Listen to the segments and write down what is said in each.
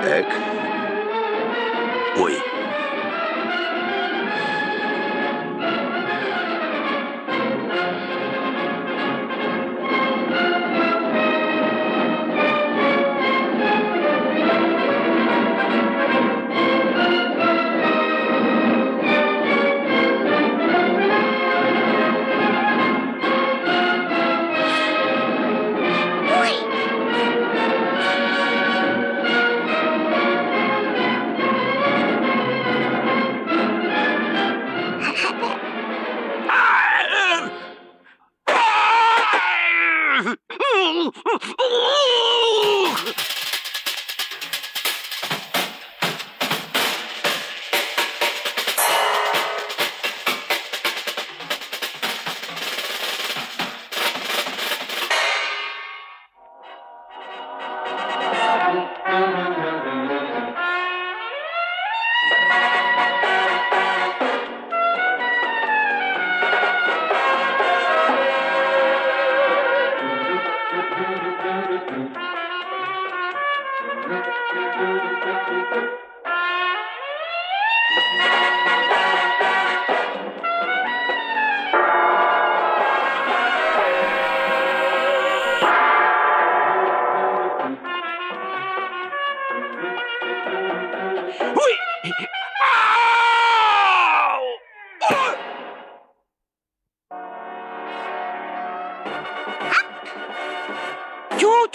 Hashtag Oi.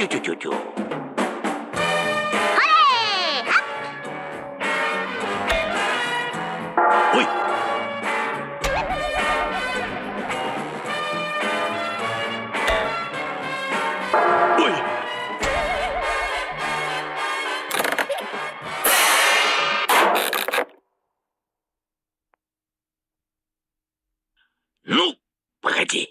Тю-тю-тю-тю-тю. Ой! Ой! Ну, погоди.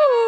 Oh.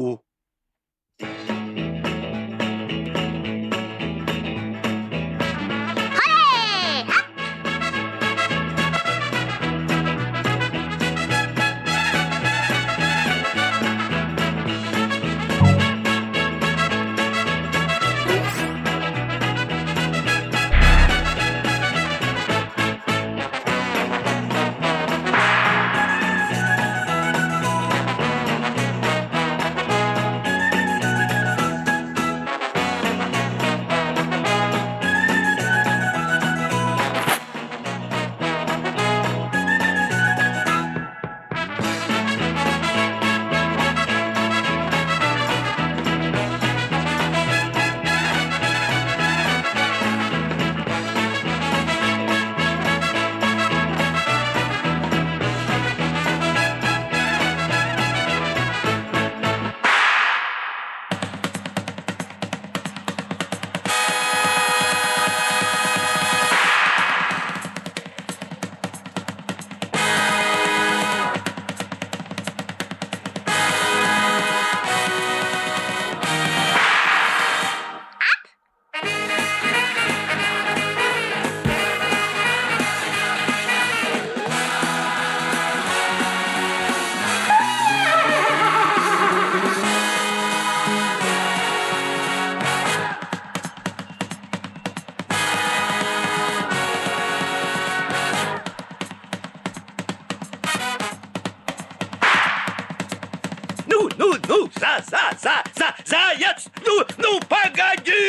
o за, за, за, за, заяц! Ну, ну, погоди!